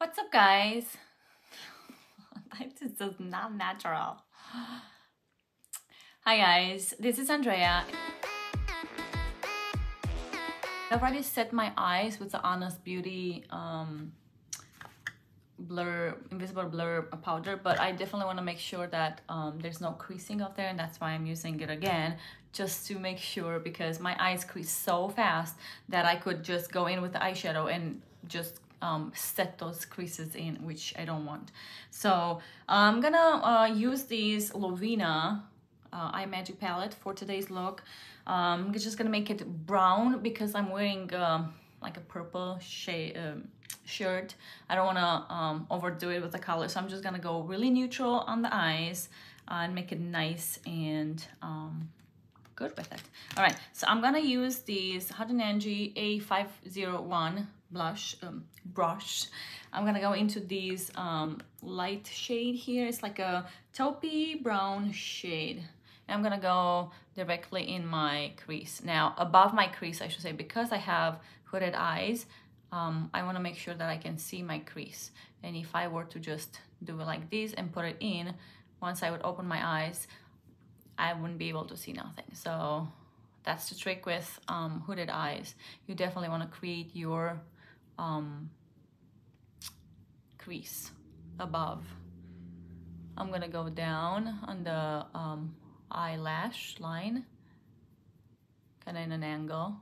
What's up, guys? this is not natural. Hi, guys. This is Andreea. I've already set my eyes with the Honest Beauty um, blur, invisible blur powder, but I definitely want to make sure that um, there's no creasing up there, and that's why I'm using it again, just to make sure, because my eyes crease so fast that I could just go in with the eyeshadow and just um, set those creases in, which I don't want. So I'm gonna uh, use these Lovinah uh, Eye Magic palette for today's look. Um, I'm just gonna make it brown because I'm wearing um, like a purple shade um, shirt. I don't wanna um, overdo it with the color, so I'm just gonna go really neutral on the eyes uh, and make it nice and um, good with it. All right, so I'm gonna use these Hot Angie A501 blush um, brush. I'm gonna go into this um, light shade here. It's like a taupey brown shade. And I'm gonna go directly in my crease. Now, above my crease, I should say, because I have hooded eyes, um, I wanna make sure that I can see my crease. And if I were to just do it like this and put it in, once I would open my eyes, I wouldn't be able to see nothing. So that's the trick with um, hooded eyes. You definitely wanna create your um, crease above. I'm gonna go down on the um, eyelash line, kind of in an angle.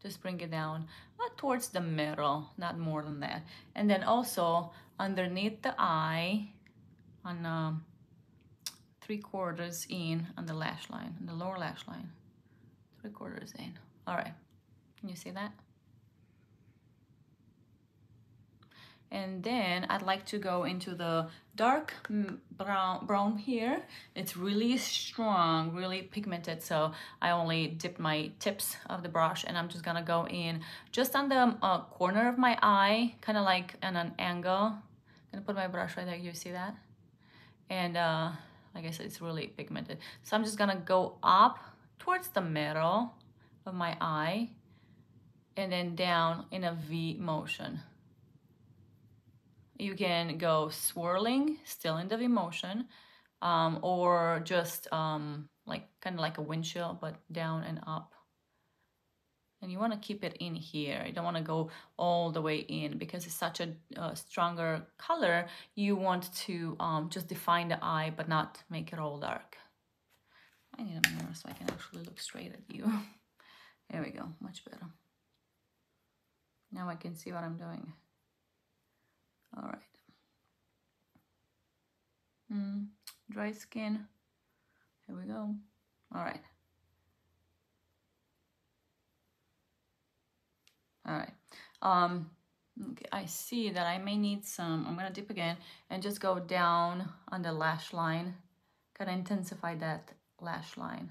Just bring it down not towards the middle, not more than that. And then also underneath the eye, on um, three quarters in on the lash line, on the lower lash line, three quarters in. All right, can you see that? And then I'd like to go into the dark brown brown here. It's really strong really pigmented so I only dip my tips of the brush and I'm just gonna go in just on the uh, corner of my eye kind of like in an angle. I'm gonna put my brush right there you see that? And uh, like I said it's really pigmented. So I'm just gonna go up towards the middle of my eye and then down in a V motion you can go swirling, still in the V motion, um, or just um, like kind of like a windshield, but down and up. And you want to keep it in here. You don't want to go all the way in because it's such a uh, stronger color. You want to um, just define the eye, but not make it all dark. I need a mirror so I can actually look straight at you. there we go, much better. Now I can see what I'm doing. All right. Mm, dry skin. Here we go. All right. All right. Um, okay, I see that I may need some, I'm gonna dip again and just go down on the lash line. Kind of intensify that lash line.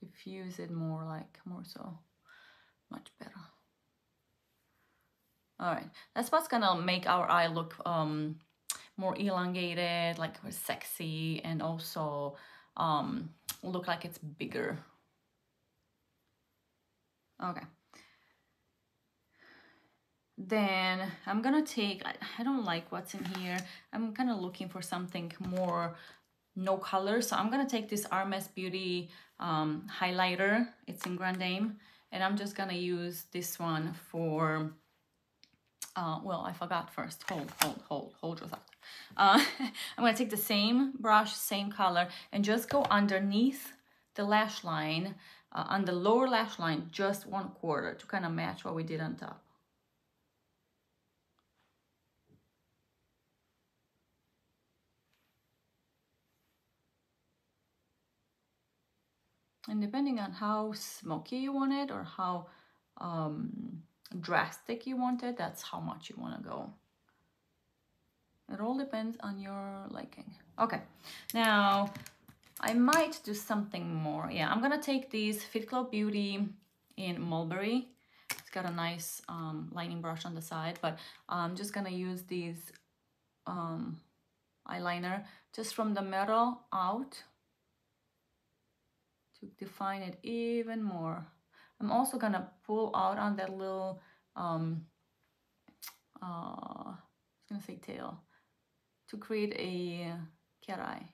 Diffuse it more like, more so, much better. All right, that's what's gonna make our eye look um, more elongated, like sexy, and also um, look like it's bigger. Okay. Then I'm gonna take, I, I don't like what's in here. I'm kind of looking for something more no color. So I'm gonna take this RMS Beauty um, highlighter. It's in Grand Dame. And I'm just gonna use this one for uh, well, I forgot first. Hold, hold, hold, hold your thought. Uh, I'm going to take the same brush, same color, and just go underneath the lash line, uh, on the lower lash line, just one quarter to kind of match what we did on top. And depending on how smoky you want it or how um, drastic you want it, that's how much you want to go. It all depends on your liking. Okay, now I might do something more. Yeah, I'm gonna take these Fitglow Beauty in Mulberry. It's got a nice um, lining brush on the side, but I'm just gonna use these um, eyeliner just from the middle out to define it even more. I'm also gonna pull out on that little um, uh, gonna say tail, to create a cat eye.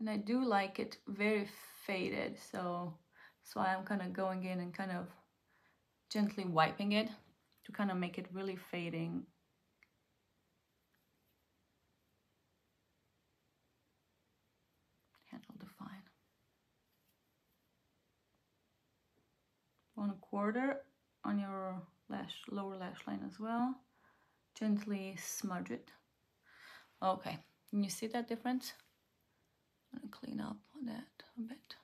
And I do like it very faded, so why I'm kind of going in and kind of gently wiping it to kind of make it really fading. Handle define. One quarter on your lash, lower lash line as well. Gently smudge it. Okay, can you see that difference? I'm gonna clean up that a bit.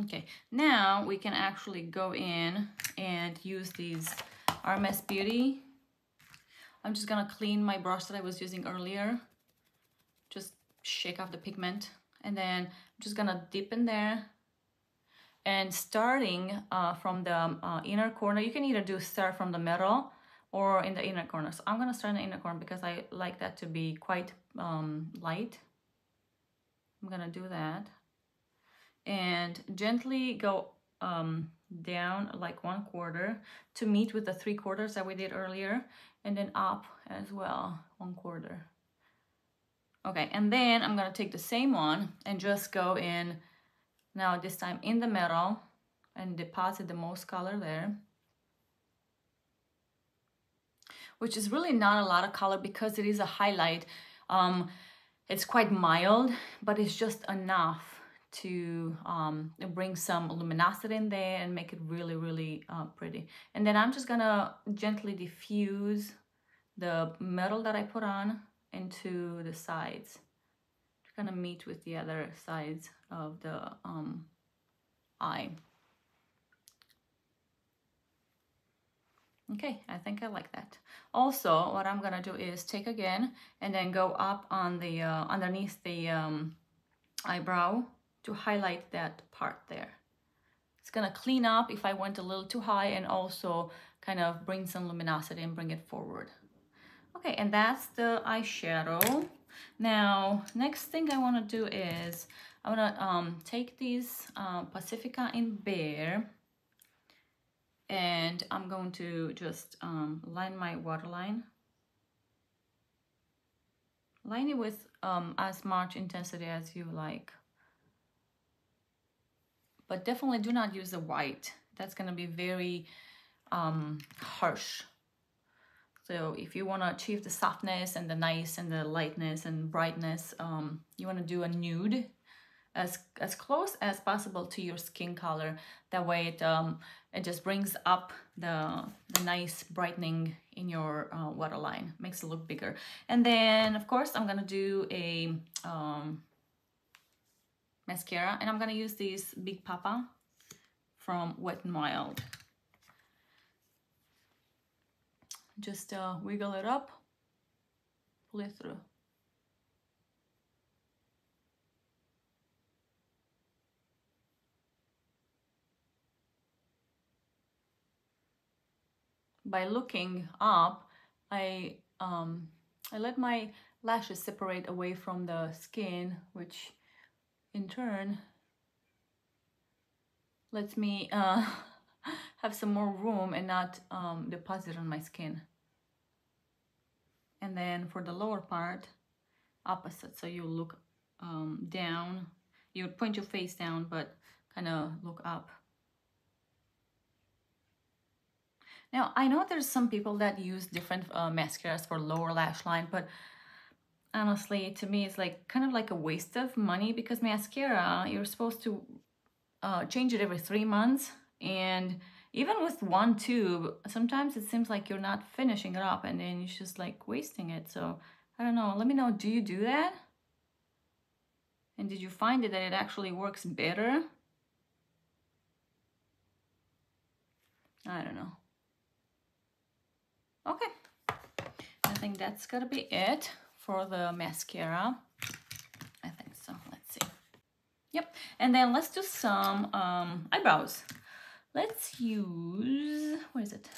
Okay, now we can actually go in and use these RMS Beauty. I'm just gonna clean my brush that I was using earlier. Just shake off the pigment and then I'm just gonna dip in there and starting uh, from the uh, inner corner, you can either do start from the middle or in the inner corner. So I'm gonna start in the inner corner because I like that to be quite um, light. I'm gonna do that and gently go um, down like one quarter to meet with the three quarters that we did earlier and then up as well, one quarter. Okay, and then I'm gonna take the same one and just go in now this time in the middle and deposit the most color there. Which is really not a lot of color because it is a highlight. Um, it's quite mild, but it's just enough to um, bring some luminosity in there and make it really, really uh, pretty. And then I'm just gonna gently diffuse the metal that I put on into the sides to kind of meet with the other sides of the um, eye. Okay, I think I like that. Also, what I'm gonna do is take again and then go up on the uh, underneath the um, eyebrow to highlight that part there. It's gonna clean up if I went a little too high and also kind of bring some luminosity and bring it forward. Okay, and that's the eyeshadow. Now, next thing I wanna do is I wanna um, take these uh, Pacifica in Bear and I'm going to just um, line my waterline. Line it with um, as much intensity as you like but definitely do not use the white. That's gonna be very um, harsh. So if you wanna achieve the softness and the nice and the lightness and brightness, um, you wanna do a nude as, as close as possible to your skin color. That way it, um, it just brings up the, the nice brightening in your uh, waterline, makes it look bigger. And then of course I'm gonna do a um, mascara and I'm gonna use this Big Poppa from Wet n Wild. Just uh, wiggle it up, pull it through. By looking up, I um, I let my lashes separate away from the skin, which in turn lets me uh, have some more room and not um, deposit on my skin. And then for the lower part, opposite. So you look um, down, you point your face down, but kind of look up. Now, I know there's some people that use different uh, mascaras for lower lash line, but honestly, to me, it's like kind of like a waste of money because mascara, you're supposed to uh, change it every three months. And even with one tube, sometimes it seems like you're not finishing it up and then you're just like wasting it. So I don't know. Let me know, do you do that? And did you find it that it actually works better? I don't know. Okay. I think that's gotta be it for the mascara. I think so. Let's see. Yep. And then let's do some um, eyebrows. Let's use, where is it?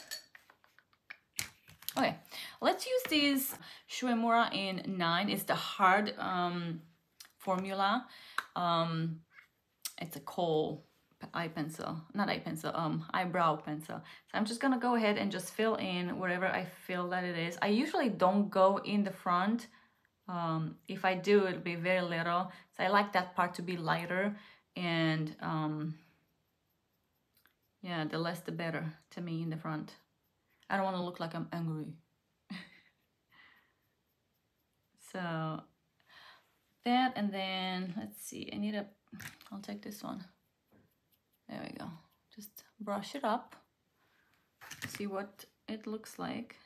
Okay, let's use this Shu Uemura in 9. It's the hard um, formula. Um, it's a kohl eye pencil, not eye pencil, um, eyebrow pencil. So I'm just gonna go ahead and just fill in wherever I feel that it is. I usually don't go in the front. Um, if I do, it'll be very little. So I like that part to be lighter and um, yeah, the less the better to me in the front. I don't want to look like I'm angry. so that and then let's see, I need a, I'll take this one. There we go. Just brush it up. See what it looks like.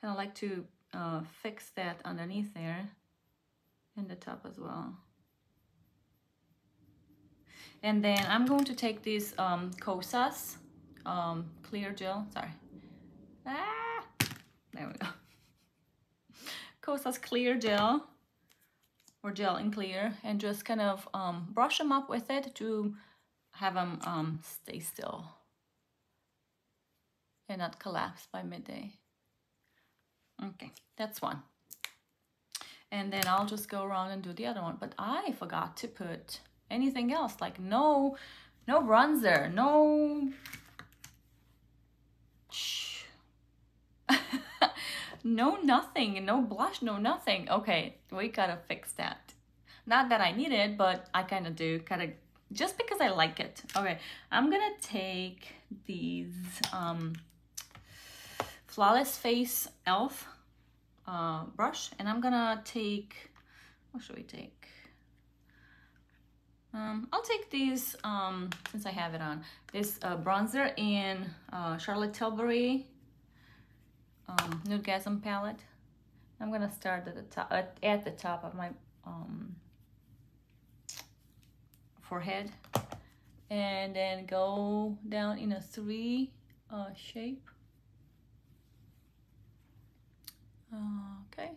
Kind of like to uh, fix that underneath there and the top as well. And then I'm going to take this um, Kosas um, clear gel. Sorry. Ah, there we go. Kosas clear gel or gel in clear and just kind of um, brush them up with it to have them um, stay still and not collapse by midday. Okay, that's one. And then I'll just go around and do the other one. But I forgot to put anything else, like no, no bronzer, no, no nothing, no blush, no nothing. Okay, we gotta fix that. Not that I need it, but I kind of do, kind of just because I like it. Okay, I'm gonna take these um, Flawless Face e.l.f. Uh, brush and I'm gonna take, what should we take? Um, I'll take these, um, since I have it on, this uh, bronzer in uh, Charlotte Tilbury um, Nudegasm palette. I'm gonna start at the top, at, at the top of my um, forehead and then go down in a three uh, shape. okay.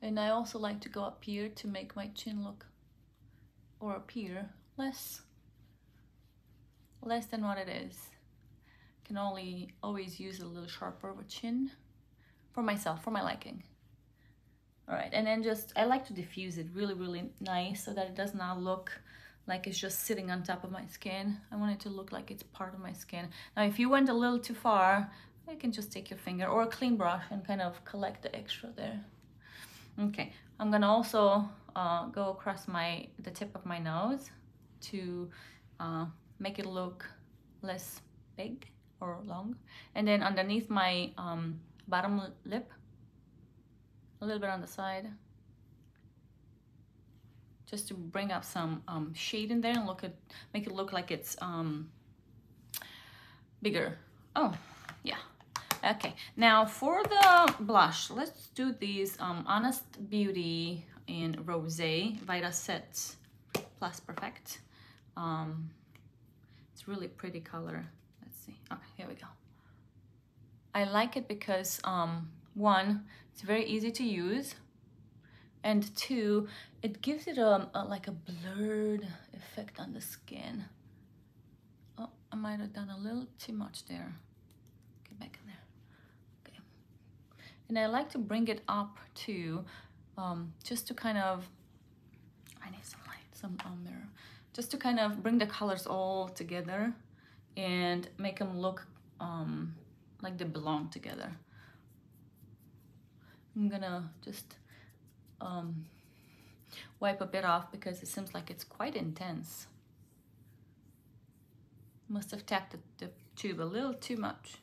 And I also like to go up here to make my chin look, or here, less, less than what it is. Can only always use a little sharper of a chin for myself, for my liking. All right, and then just, I like to diffuse it really, really nice so that it does not look like it's just sitting on top of my skin. I want it to look like it's part of my skin. Now, if you went a little too far, you can just take your finger or a clean brush and kind of collect the extra there. Okay, I'm gonna also uh, go across my the tip of my nose to uh, make it look less big or long. And then underneath my um, bottom lip, a little bit on the side just to bring up some um, shade in there and look at make it look like it's um, bigger. Oh yeah. Okay. Now for the blush let's do these um, honest beauty in rose vita set plus perfect um, it's really pretty color let's see okay here we go I like it because um, one it's very easy to use. And two, it gives it a, a like a blurred effect on the skin. Oh, I might have done a little too much there. Get back in there. Okay. And I like to bring it up too, um, just to kind of, I need some light, some um, mirror, just to kind of bring the colors all together and make them look um, like they belong together. I'm gonna just um, wipe a bit off because it seems like it's quite intense. Must have tacked the, the tube a little too much.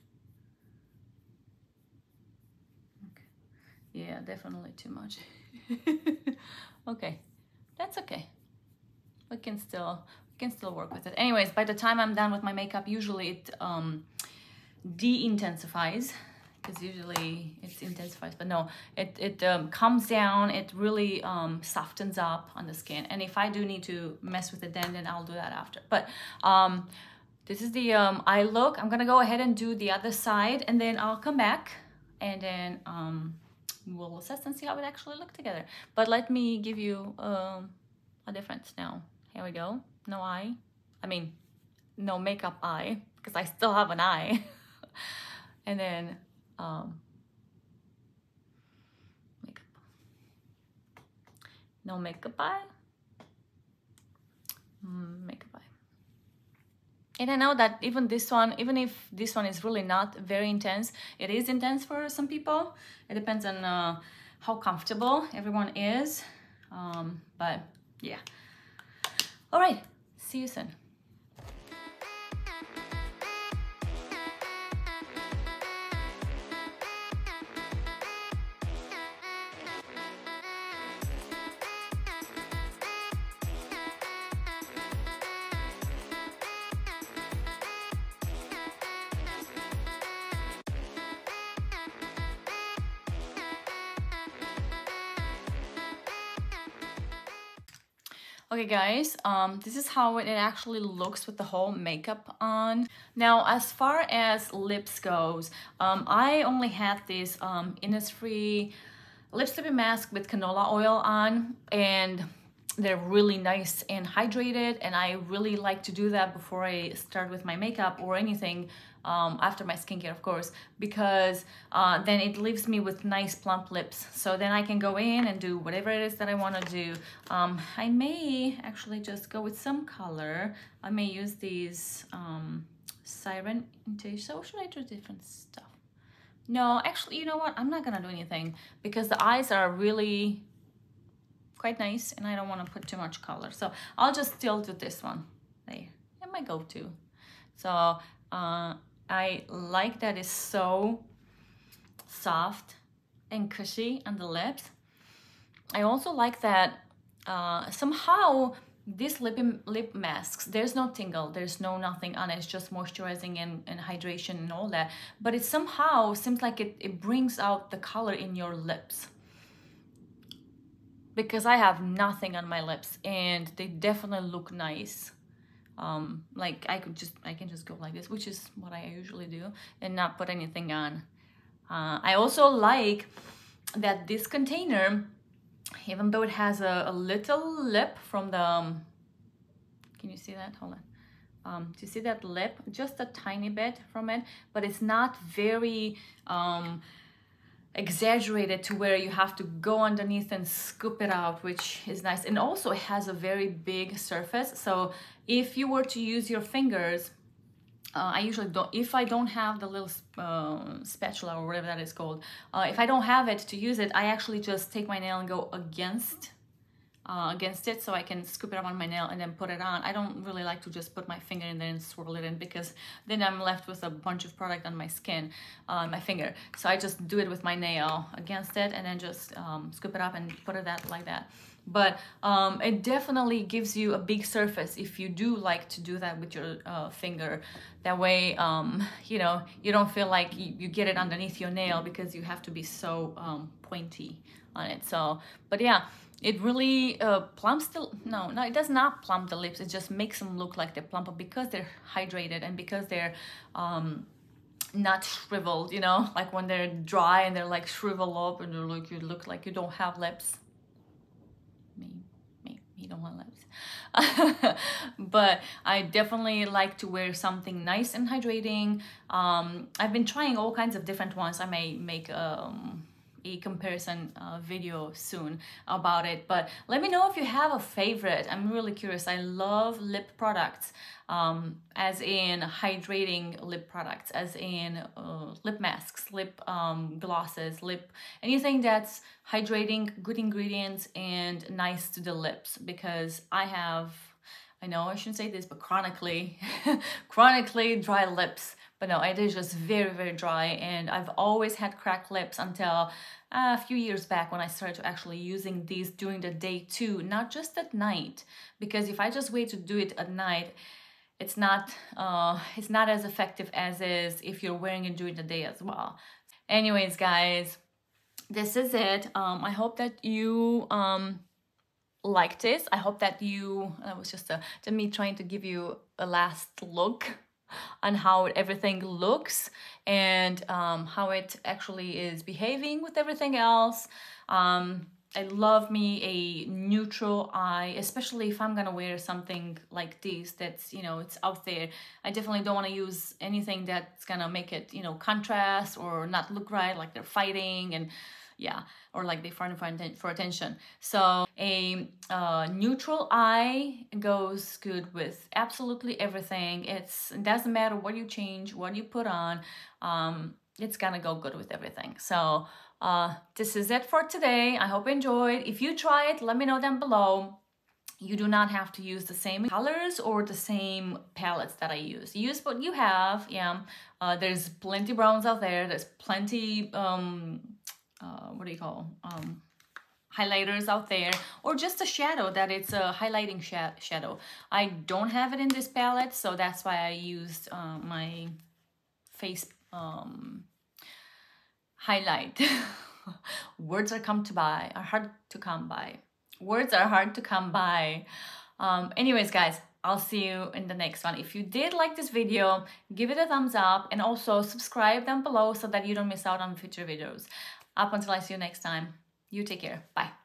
Okay. Yeah, definitely too much. okay, that's okay. We can still we can still work with it. Anyways, by the time I'm done with my makeup, usually it um, de-intensifies because usually it's intensifies but no it, it um, comes down it really um, softens up on the skin and if I do need to mess with it then then I'll do that after but um, this is the um, eye look I'm gonna go ahead and do the other side and then I'll come back and then um, we'll assess and see how it actually look together but let me give you um, a difference now here we go no eye I mean no makeup eye because I still have an eye and then um, makeup. No makeup eye. Mm, makeup. And I know that even this one, even if this one is really not very intense, it is intense for some people. It depends on uh, how comfortable everyone is. Um, but yeah. All right, see you soon. Okay guys, um, this is how it actually looks with the whole makeup on. Now as far as lips goes, um, I only had this um, Innisfree lip slipping mask with canola oil on and they're really nice and hydrated and I really like to do that before I start with my makeup or anything um, after my skincare of course because uh, then it leaves me with nice plump lips. So then I can go in and do whatever it is that I want to do. Um, I may actually just go with some color. I may use these um, siren intuition so should I do different stuff? No actually you know what? I'm not gonna do anything because the eyes are really quite nice and I don't want to put too much color. So I'll just still do this one. There, and my go-to. So uh, I like that it's so soft and cushy on the lips. I also like that uh, somehow these lip, lip masks, there's no tingle, there's no nothing on it, it's just moisturizing and, and hydration and all that. But it somehow seems like it, it brings out the color in your lips because I have nothing on my lips and they definitely look nice. Um, like I could just, I can just go like this, which is what I usually do and not put anything on. Uh, I also like that this container, even though it has a, a little lip from the, um, can you see that? Hold on. Um, do you see that lip? Just a tiny bit from it, but it's not very, um, exaggerated to where you have to go underneath and scoop it out which is nice. And also it has a very big surface. So if you were to use your fingers uh, I usually don't, if I don't have the little uh, spatula or whatever that is called, uh, if I don't have it to use it, I actually just take my nail and go against uh, against it so I can scoop it up on my nail and then put it on. I don't really like to just put my finger in there and swirl it in because then I'm left with a bunch of product on my skin, on uh, my finger. So I just do it with my nail against it and then just um, scoop it up and put it that like that. But um, it definitely gives you a big surface if you do like to do that with your uh, finger. That way, um, you know, you don't feel like you, you, get it underneath your nail because you have to be so um, pointy on it. So, but yeah, it really uh, plumps the, no, no, it does not plump the lips. It just makes them look like they're plumper because they're hydrated and because they're um, not shriveled, you know, like when they're dry and they're like shrivel up and they're like, you look like you don't have lips. Me, me, me don't want lips. but I definitely like to wear something nice and hydrating. Um, I've been trying all kinds of different ones. I may make um, a comparison uh, video soon about it but let me know if you have a favorite. I'm really curious. I love lip products um, as in hydrating lip products as in uh, lip masks lip um, glosses lip anything that's hydrating good ingredients and nice to the lips because i have I know I shouldn't say this, but chronically, chronically dry lips. But no, it is just very, very dry. And I've always had cracked lips until a few years back when I started to actually using these during the day too, not just at night. Because if I just wait to do it at night, it's not, uh, it's not as effective as is if you're wearing it during the day as well. Anyways, guys, this is it. Um, I hope that you um, liked this. I hope that you, that was just a, to me trying to give you a last look on how everything looks and um, how it actually is behaving with everything else. Um, I love me a neutral eye, especially if I'm gonna wear something like this that's, you know, it's out there. I definitely don't wanna use anything that's gonna make it, you know, contrast or not look right, like they're fighting and yeah or like they find for, for attention so a uh, neutral eye goes good with absolutely everything it's it doesn't matter what you change what you put on um, it's gonna go good with everything so uh, this is it for today i hope you enjoyed if you try it let me know down below you do not have to use the same colors or the same palettes that I use. Use what you have, yeah. Uh, there's plenty browns out there. There's plenty, um, uh, what do you call, um, highlighters out there or just a shadow that it's a highlighting sh shadow. I don't have it in this palette, so that's why I used uh, my face um, highlight. Words are come to buy, are hard to come by words are hard to come by. Um, anyways, guys, I'll see you in the next one. If you did like this video, give it a thumbs up and also subscribe down below so that you don't miss out on future videos. Up until I see you next time, you take care. Bye.